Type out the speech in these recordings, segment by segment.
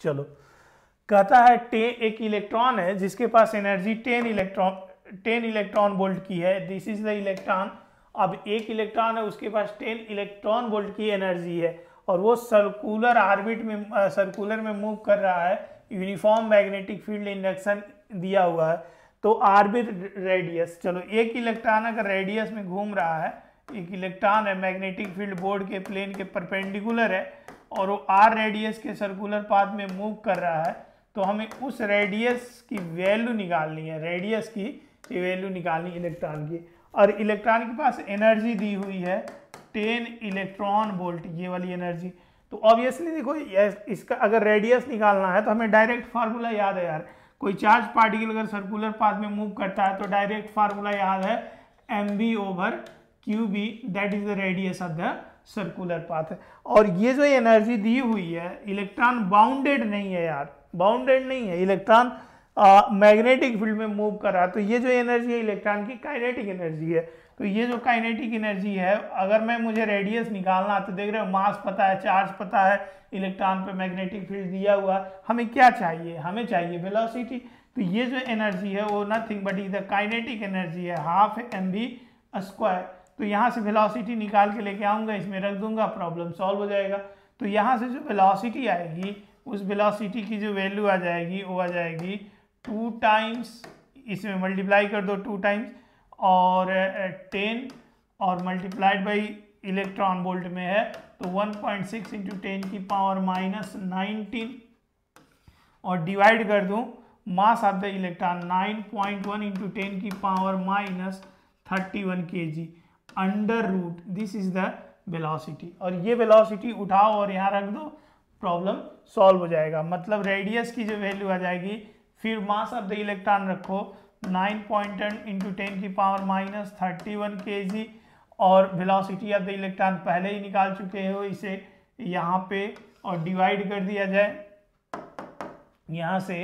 चलो। कहता है टे एक इलेक्ट्रॉन है, जिसके पास energy ten electron ten electron volt की है। दिस इज़ द इलेक्ट्रॉन अब एक इलेक्ट्रॉन है, उसके पास टेन इलेक्ट्रॉन वोल्ट की एनर्जी है और वो सर्कुलर आर्बिट में सर्कुलर में मूव कर रहा है। यूनिफॉर्म मैग्नेटिक फ़ील्ड इंडक्शन दिया हुआ है। तो आर्बिट रेडियस चलो, एक इलेक्ट्रॉन अगर रेडियस में घूम रहा है, एक इलेक्ट्रॉन है मैग्नेटिक फ़ील्ड बोर्ड के प्लेन के परपेंडिकुलर है और वो आर रेडियस के सर्कुलर पाथ में मूव कर रहा है तो हमें उस रेडियस की वैल्यू निकालनी है रेडियस की वैल्यू निकालनी इलेक्ट्रॉन की। और इलेक्ट्रॉन के पास एनर्जी दी हुई है टेन इलेक्ट्रॉन वोल्ट ये वाली एनर्जी तो ऑब्वियसली देखो इसका अगर रेडियस निकालना है तो हमें डायरेक्ट फार्मूला याद है यार। कोई चार्ज पार्टिकल अगर सर्कुलर पाथ में मूव करता है तो डायरेक्ट फार्मूला याद है M B over Q B that is the radius of the circular path और ये जो एनर्जी दी हुई है इलेक्ट्रॉन बाउंडेड नहीं है यार। बाउंडेड नहीं है इलेक्ट्रॉन मैग्नेटिक फ़ील्ड में मूव कर रहा है। तो ये जो एनर्जी है इलेक्ट्रॉन की काइनेटिक एनर्जी है। तो ये जो काइनेटिक एनर्जी है, अगर मैं मुझे रेडियस निकालना तो देख रहे हो मास पता है चार्ज पता है इलेक्ट्रॉन पे मैग्नेटिक फ़ील्ड दिया हुआ हमें क्या चाहिए? हमें चाहिए वेलोसिटी तो ये जो एनर्जी है, वो nothing but is the kinetic energy है हाफ़ एम बी स्क्वायर तो यहाँ से वेलोसिटी निकाल के लेके आऊँगा, इसमें रख दूँगा प्रॉब्लम सॉल्व हो जाएगा। तो यहाँ से जो वेलोसिटी आएगी, उस वेलोसिटी की जो वैल्यू आ जाएगी, वो आ जाएगी टू टाइम्स इसमें मल्टीप्लाई कर दो टू टाइम्स और टेन और मल्टीप्लाइड बाई इलेक्ट्रॉन वोल्ट में है तो 1.6 पॉइंट सिक्स इंटू टेन की पावर माइनस नाइनटीन और डिवाइड कर दूँ mass of the electron 9.1 point one into ten की power minus thirty one K G under root this is the velocity और ये वेलोसिटी उठाओ और यहाँ रख दो प्रॉब्लम सॉल्व हो जाएगा। मतलब रेडियस की जो वैल्यू आ जाएगी, फिर मास ऑफ़ द इलेक्ट्रॉन रखो नाइन पॉइंट इंटू टेन की power minus thirty one K G और वेलोसिटी ऑफ़ द इलेक्ट्रॉन पहले ही निकाल चुके हो, इसे यहाँ पे और डिवाइड कर दिया जाए। यहाँ से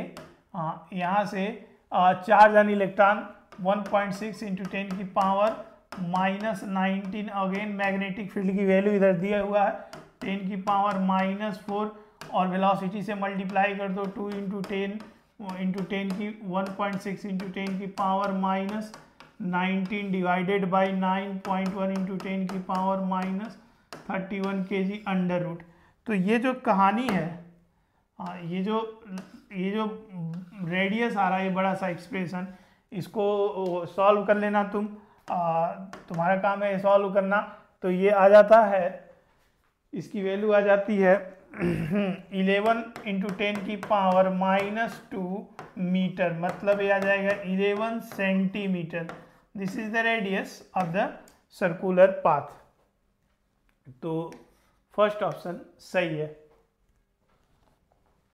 हाँ यहाँ से charge an electron 1.6 point six into ten की power minus nineteen, again magnetic field की वैल्यू इधर दिया हुआ है, टेन की पावर माइनस फोर, और वेलोसिटी से मल्टीप्लाई कर दो two into ten into ten की one point six into ten की power minus nineteen divided by nine point one into ten की power minus thirty one K G under root. तो ये जो कहानी है ये जो ये जो रेडियस आ रहा है बड़ा सा एक्सप्रेशन इसको सॉल्व कर लेना तुम। तुम्हारा काम है सॉल्व करना तो ये आ जाता है। इसकी वैल्यू आ जाती है इलेवन इंटू टेन की पावर माइनस टू मीटर मतलब ये आ जाएगा eleven centimetre this is the radius of the circular path तो फ़र्स्ट ऑप्शन सही है।